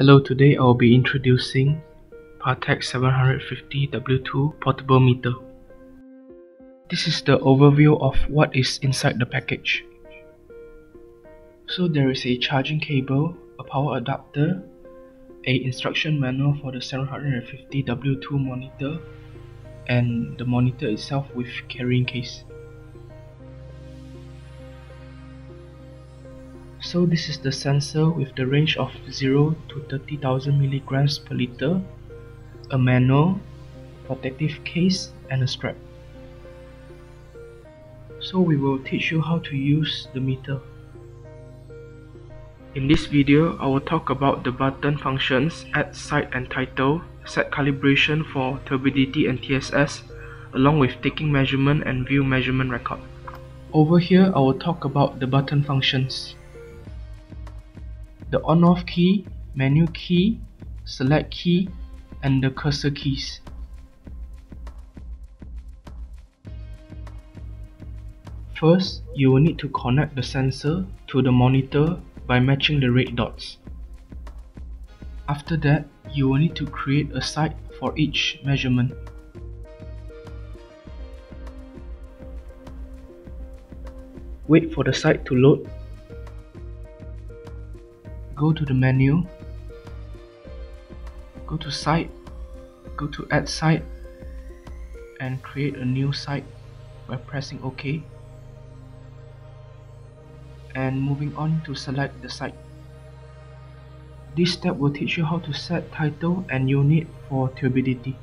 Hello, today I will be introducing Partech 750W2 portable meter. This is the overview of what is inside the package. So there is a charging cable, a power adapter, a instruction manual for the 750W2 monitor, and the monitor itself with carrying case. So this is the sensor with the range of 0 to 30,000 milligrams per liter, a manual, protective case and a strap. So we will teach you how to use the meter. In this video, I will talk about the button functions add site and title, set calibration for turbidity and TSS, along with taking measurement and view measurement record. Over here, I will talk about the button functions the on-off key, menu key, select key, and the cursor keys. First, you will need to connect the sensor to the monitor by matching the red dots. After that, you will need to create a site for each measurement. Wait for the site to load go to the menu, go to site, go to add site and create a new site by pressing OK and moving on to select the site. This step will teach you how to set title and unit for turbidity.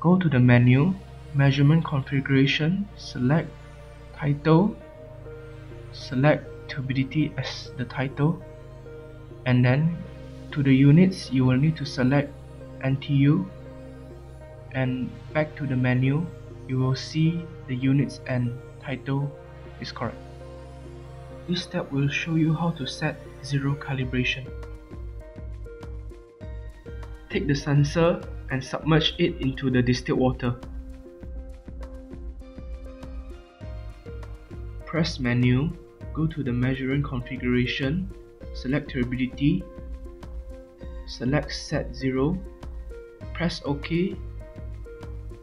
Go to the menu, measurement configuration, select title, select turbidity as the title and then to the units you will need to select NTU and back to the menu you will see the units and title is correct. This step will show you how to set zero calibration. Take the sensor and submerge it into the distilled water. Press menu, go to the measuring configuration select turbidity, select set 0, press OK.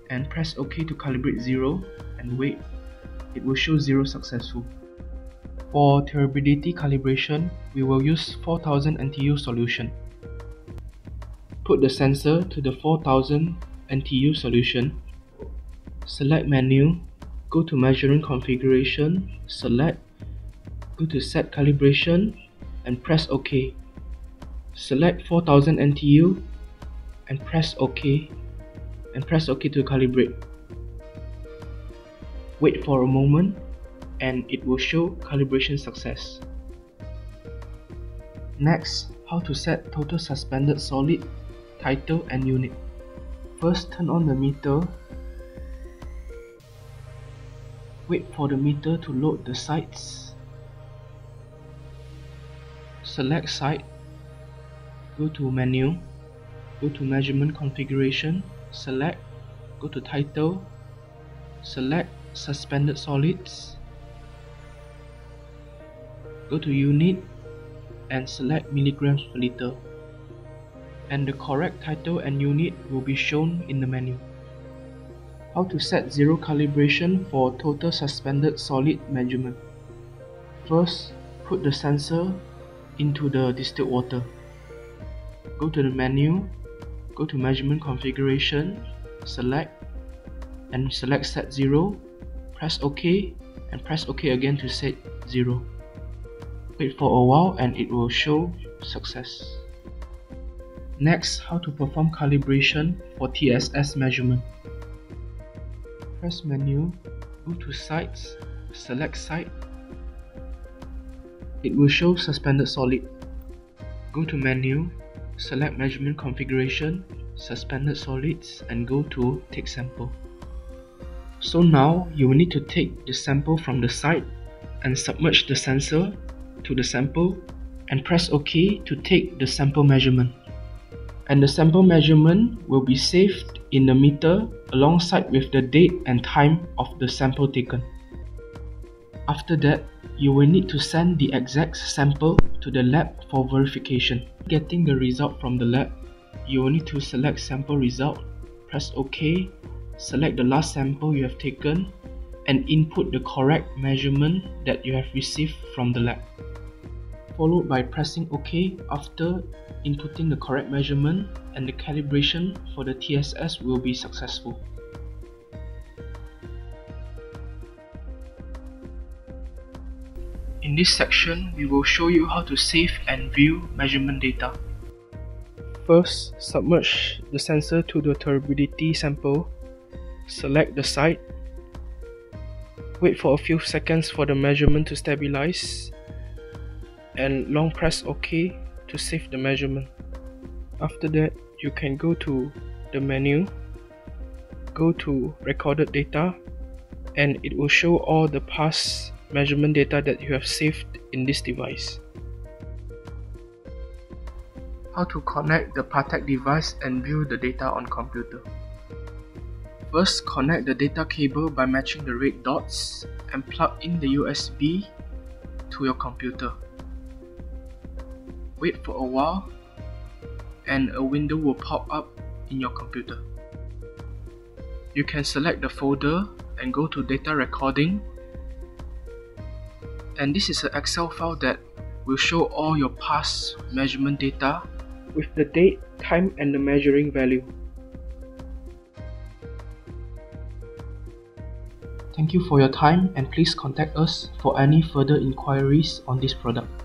And press OK to calibrate 0 and wait, it will show 0 successful. For turbidity calibration, we will use 4000 NTU solution. Put the sensor to the 4000 NTU solution, select menu, go to measuring configuration, select, go to set calibration and press OK. Select 4000 NTU and press OK and press OK to calibrate. Wait for a moment and it will show calibration success. Next, how to set total suspended solid, title and unit. First turn on the meter. Wait for the meter to load the sites select site go to menu go to measurement configuration select go to title select suspended solids go to unit and select milligrams per liter. And the correct title and unit will be shown in the menu. How to set zero calibration for total suspended solid measurement. First put the sensor into the distilled water. Go to the menu, go to measurement configuration, select and select set 0, press OK and press OK again to set 0. Wait for a while and it will show success. Next, how to perform calibration for TSS measurement. Press menu, go to sites, select site it will show suspended solid. Go to menu, select measurement configuration, suspended solids and go to take sample. So now you will need to take the sample from the site and submerge the sensor to the sample and press OK to take the sample measurement. And the sample measurement will be saved in the meter alongside with the date and time of the sample taken. After that, you will need to send the exact sample to the lab for verification. Getting the result from the lab, you will need to select sample result, press OK, select the last sample you have taken, and input the correct measurement that you have received from the lab. Followed by pressing OK after inputting the correct measurement and the calibration for the TSS will be successful. In this section, we will show you how to save and view measurement data. First, submerge the sensor to the turbidity sample, select the site, wait for a few seconds for the measurement to stabilize, and long press OK to save the measurement. After that, you can go to the menu, go to recorded data, and it will show all the past measurement data that you have saved in this device. How to connect the Partech device and view the data on computer. First, connect the data cable by matching the red dots and plug in the USB to your computer. Wait for a while and a window will pop up in your computer. You can select the folder and go to data recording and this is an Excel file that will show all your past measurement data with the date, time and the measuring value. Thank you for your time and please contact us for any further inquiries on this product.